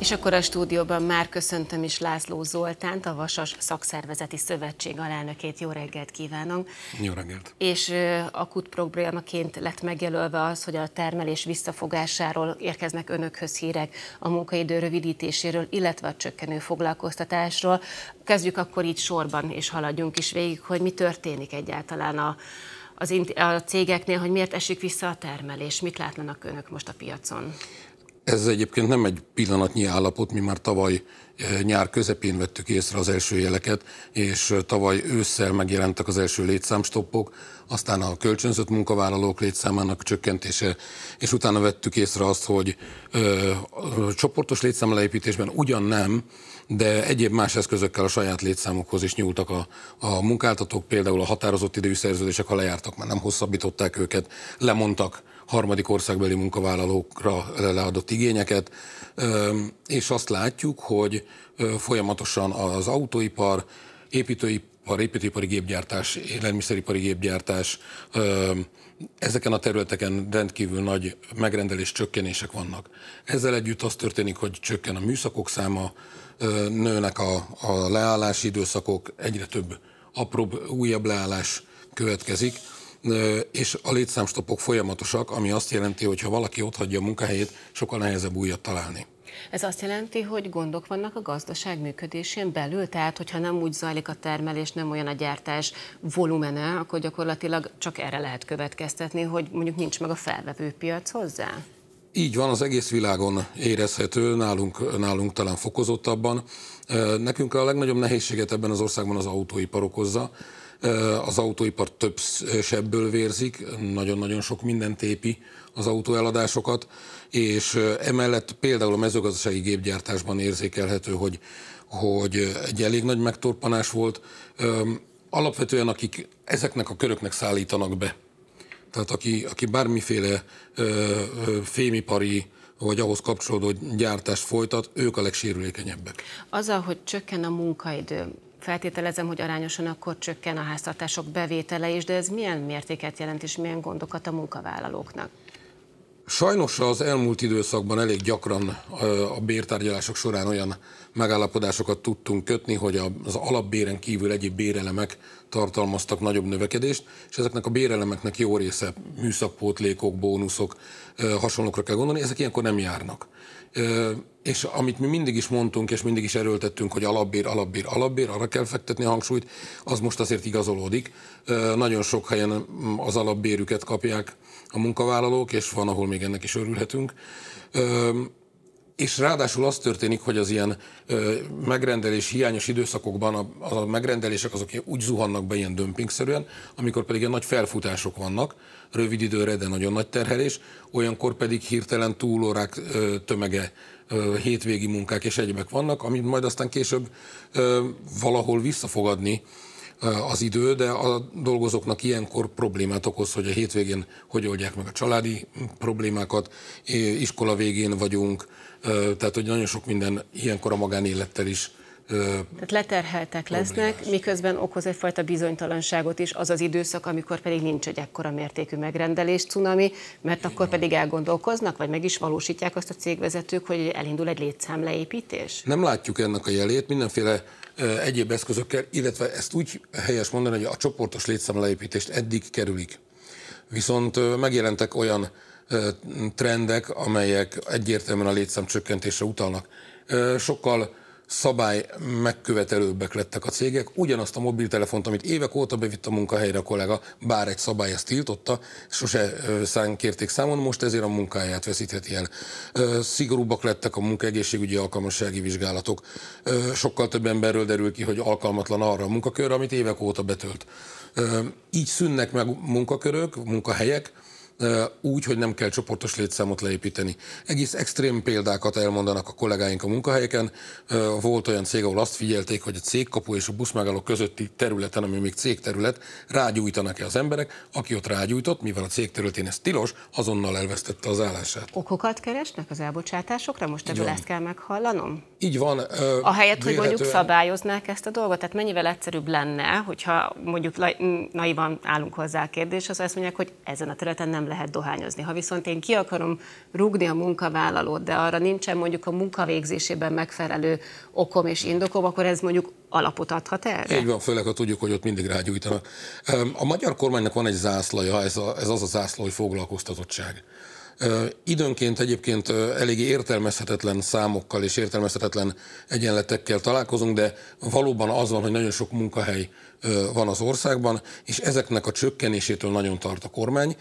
És akkor a stúdióban már köszöntöm is László Zoltánt, a Vasas Szakszervezeti Szövetség alelnökét. Jó reggelt kívánok! Jó reggelt! És akut problémaként lett megjelölve az, hogy a termelés visszafogásáról érkeznek önökhöz hírek a munkaidő rövidítéséről, illetve a csökkenő foglalkoztatásról. Kezdjük akkor így sorban, és haladjunk is végig, hogy mi történik egyáltalán a, az, a cégeknél, hogy miért esik vissza a termelés, mit látnak önök most a piacon? Ez egyébként nem egy pillanatnyi állapot, mi már tavaly eh, nyár közepén vettük észre az első jeleket, és eh, tavaly ősszel megjelentek az első létszámstoppok, aztán a kölcsönzött munkavállalók létszámának csökkentése, és utána vettük észre azt, hogy ö, a csoportos létszámleépítésben ugyan nem, de egyéb más eszközökkel a saját létszámokhoz is nyúltak a, a munkáltatók, például a határozott idejű szerződések, ha lejártak, már nem hosszabbították őket, lemondtak harmadik országbeli munkavállalókra leadott igényeket, és azt látjuk, hogy folyamatosan az autóipar, építőipar, építőipari gépgyártás, élelmiszeripari gépgyártás, ezeken a területeken rendkívül nagy megrendelés csökkenések vannak. Ezzel együtt az történik, hogy csökken a műszakok száma, nőnek a, a leállási időszakok, egyre több apróbb, újabb leállás következik, és a létszámstopok folyamatosak, ami azt jelenti, hogy ha valaki ott hagyja a munkahelyét, sokkal nehezebb újat találni. Ez azt jelenti, hogy gondok vannak a gazdaság működésén belül? Tehát, hogyha nem úgy zajlik a termelés, nem olyan a gyártás volumene, akkor gyakorlatilag csak erre lehet következtetni, hogy mondjuk nincs meg a felvevő piac hozzá? Így van, az egész világon érezhető, nálunk, nálunk talán fokozottabban. Nekünk a legnagyobb nehézséget ebben az országban az autóipar okozza. Az autóipar több sebből vérzik, nagyon-nagyon sok mindent épi az autóeladásokat, és emellett például a mezőgazdasági gépgyártásban érzékelhető, hogy, hogy egy elég nagy megtorpanás volt. Alapvetően akik ezeknek a köröknek szállítanak be, tehát aki, aki bármiféle ö, fémipari vagy ahhoz kapcsolódó gyártást folytat, ők a legsérülékenyebbek. Azzal, hogy csökken a munkaidő, feltételezem, hogy arányosan akkor csökken a háztartások bevétele is, de ez milyen mértéket jelent és milyen gondokat a munkavállalóknak? Sajnos az elmúlt időszakban elég gyakran a bértárgyalások során olyan megállapodásokat tudtunk kötni, hogy az alapbéren kívül egyéb bérelemek tartalmaztak nagyobb növekedést, és ezeknek a bérelemeknek jó része műszakpótlékok, bónuszok, hasonlókra kell gondolni, ezek ilyenkor nem járnak. És amit mi mindig is mondtunk, és mindig is erőltettünk, hogy alapbér, alapbér, alapbér, arra kell fektetni a hangsúlyt, az most azért igazolódik. Nagyon sok helyen az alapbérüket kapják a munkavállalók, és van, ahol még ennek is örülhetünk. És ráadásul az történik, hogy az ilyen ö, megrendelés hiányos időszakokban a, a megrendelések azok úgy zuhannak be ilyen dömpingszerűen, amikor pedig ilyen nagy felfutások vannak, rövid időre, de nagyon nagy terhelés, olyankor pedig hirtelen túlórák ö, tömege, ö, hétvégi munkák és egyebek vannak, amit majd aztán később ö, valahol visszafogadni az idő, de a dolgozóknak ilyenkor problémát okoz, hogy a hétvégén hogy oldják meg a családi problémákat, iskola végén vagyunk, tehát hogy nagyon sok minden ilyenkor a magánélettel is tehát leterheltek lesznek, miközben okoz egyfajta bizonytalanságot is az az időszak, amikor pedig nincs egy ekkora mértékű megrendelés, cunami, mert akkor pedig elgondolkoznak, vagy meg is valósítják azt a cégvezetők, hogy elindul egy létszámleépítés? Nem látjuk ennek a jelét, mindenféle egyéb eszközökkel, illetve ezt úgy helyes mondani, hogy a csoportos létszámleépítést eddig kerülik. Viszont megjelentek olyan trendek, amelyek egyértelműen a létszám csökkentésre utalnak. Sokkal szabály megkövetelőbbek lettek a cégek. Ugyanazt a mobiltelefont, amit évek óta bevitt a munkahelyre a kollega, bár egy szabály ezt tiltotta, sose szán kérték számon, most ezért a munkáját veszítheti el. Szigorúbbak lettek a munkaegészségügyi alkalmassági vizsgálatok. Sokkal több emberről derül ki, hogy alkalmatlan arra a munkakörre, amit évek óta betölt. Így szűnnek meg munkakörök, munkahelyek, úgy, hogy nem kell csoportos létszámot leépíteni. Egész extrém példákat elmondanak a kollégáink a munkahelyeken. Volt olyan cég, ahol azt figyelték, hogy a cégkapu és a buszmegálló közötti területen, ami még cégterület, rágyújtanak-e az emberek. Aki ott rágyújtott, mivel a cég területén ez tilos, azonnal elvesztette az állását. Okokat keresnek az elbocsátásokra? Most ebből ezt kell meghallanom? Így van. Ahelyett, hogy mondjuk szabályoznák ezt a dolgot, tehát mennyivel egyszerűbb lenne, hogyha mondjuk naivan állunk hozzá a kérdéshez, azt mondják, hogy ezen a területen nem lehet dohányozni. Ha viszont én ki akarom rúgni a munkavállalót, de arra nincsen mondjuk a munkavégzésében megfelelő okom és indokom, akkor ez mondjuk alapot adhat erre? Így van, főleg ha tudjuk, hogy ott mindig rágyújtanak. A magyar kormánynak van egy zászlaja, ez, a, ez az a zászló, hogy foglalkoztatottság. Időnként egyébként eléggé értelmezhetetlen számokkal és értelmezhetetlen egyenletekkel találkozunk, de valóban az van, hogy nagyon sok munkahely van az országban, és ezeknek a csökkenésétől nagyon tart a kormány.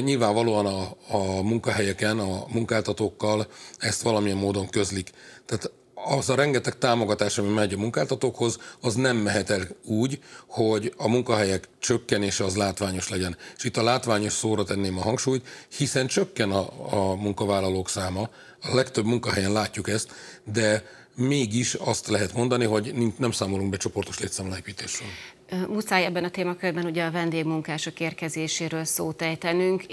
Nyilvánvalóan a, a munkahelyeken, a munkáltatókkal ezt valamilyen módon közlik. Tehát az a rengeteg támogatás, ami megy a munkáltatókhoz, az nem mehet el úgy, hogy a munkahelyek csökkenése az látványos legyen. És itt a látványos szóra tenném a hangsúlyt, hiszen csökken a, a munkavállalók száma, a legtöbb munkahelyen látjuk ezt, de mégis azt lehet mondani, hogy nem számolunk be csoportos létszámleépítésről. Muszáj ebben a témakörben ugye a vendégmunkások érkezéséről szót ejtenünk.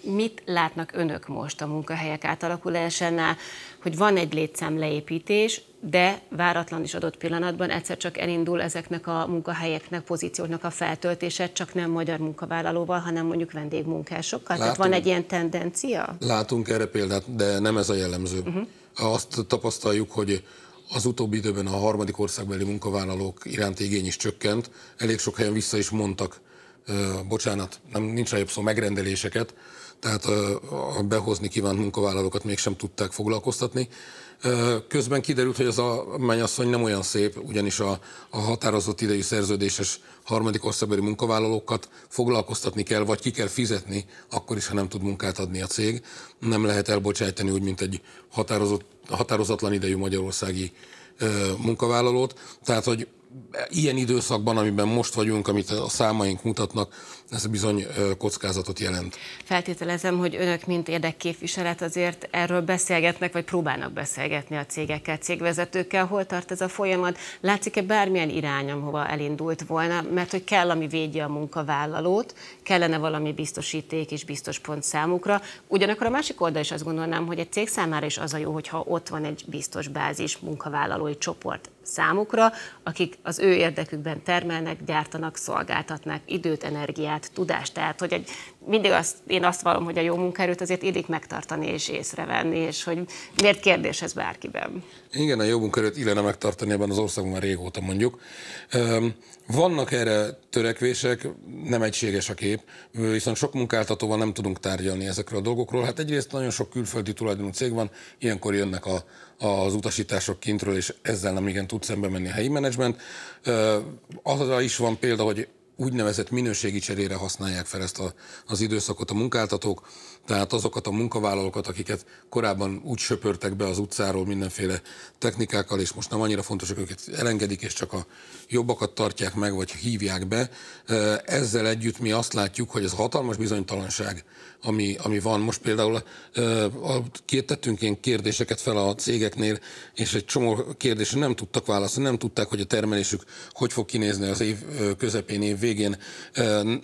Mit látnak önök most a munkahelyek átalakulásánál, hogy van egy létszámleépítés, de váratlan is adott pillanatban egyszer csak elindul ezeknek a munkahelyeknek, pozícióknak a feltöltése, csak nem magyar munkavállalóval, hanem mondjuk vendégmunkásokkal. Látunk, Tehát van egy ilyen tendencia? Látunk erre példát, de nem ez a jellemző. Uh-huh. Azt tapasztaljuk, hogy az utóbbi időben a harmadik országbeli munkavállalók iránti igény is csökkent. Elég sok helyen vissza is mondtak, bocsánat, nem, nincs jobb szó, megrendeléseket, tehát a behozni kívánt munkavállalókat mégsem tudták foglalkoztatni. Közben kiderült, hogy az a mennyasszony nem olyan szép, ugyanis a, a határozott idejű szerződéses harmadik országbeli munkavállalókat foglalkoztatni kell, vagy ki kell fizetni, akkor is, ha nem tud munkát adni a cég. Nem lehet elbocsájtani úgy, mint egy határozott, határozatlan idejű magyarországi munkavállalót. Tehát, hogy ilyen időszakban, amiben most vagyunk, amit a számaink mutatnak, ez bizony kockázatot jelent. Feltételezem, hogy önök, mint érdekképviselet azért erről beszélgetnek, vagy próbálnak beszélgetni a cégekkel, cégvezetőkkel. Hol tart ez a folyamat? Látszik-e bármilyen irány, hova elindult volna? Mert hogy kell, ami védje a munkavállalót, kellene valami biztosíték és biztos pont számukra. Ugyanakkor a másik oldal is azt gondolnám, hogy egy cég számára is az a jó, hogyha ott van egy biztos bázis munkavállalói csoport számukra, akik az ő érdekükben termelnek, gyártanak, szolgáltatnak időt, energiát, tudást. Tehát, hogy egy, mindig azt, én azt vallom, hogy a jó munkaerőt azért illik megtartani és észrevenni, és hogy miért kérdés ez bárkiben. Igen, a jó munkaerőt illene megtartani ebben az országban már régóta mondjuk. Vannak erre törekvések, nem egységes a kép, viszont sok munkáltatóval nem tudunk tárgyalni ezekről a dolgokról. Hát egyrészt nagyon sok külföldi tulajdonú cég van, ilyenkor jönnek a, az utasítások kintről, és ezzel nem igen tud szembe menni a helyi menedzsment. Azra is van példa, hogy úgynevezett minőségi cserére használják fel ezt a, az időszakot a munkáltatók, tehát azokat a munkavállalókat, akiket korábban úgy söpörtek be az utcáról mindenféle technikákkal, és most nem annyira fontos, hogy őket elengedik, és csak a jobbakat tartják meg, vagy hívják be. Ezzel együtt mi azt látjuk, hogy ez hatalmas bizonytalanság, ami, ami van. Most például tettünk ilyen kérdéseket fel a cégeknél, és egy csomó kérdésre nem tudtak válaszolni, nem tudták, hogy a termelésük hogy fog kinézni az év közepén, év végén.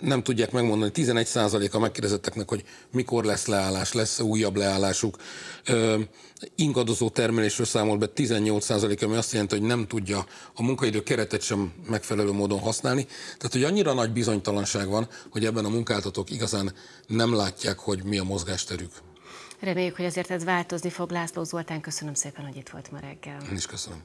Nem tudják megmondani, 11%-a megkérdezetteknek, hogy mikor lesz leállás, lesz-e újabb leállásuk ingadozó termelésről számol be 18%, ami azt jelenti, hogy nem tudja a munkaidő keretet sem megfelelő módon használni. Tehát, hogy annyira nagy bizonytalanság van, hogy ebben a munkáltatók igazán nem látják, hogy mi a mozgásterük. Reméljük, hogy azért ez változni fog. László Zoltán, köszönöm szépen, hogy itt volt ma reggel. Én is köszönöm.